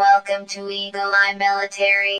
Welcome to Eagle Eye Military.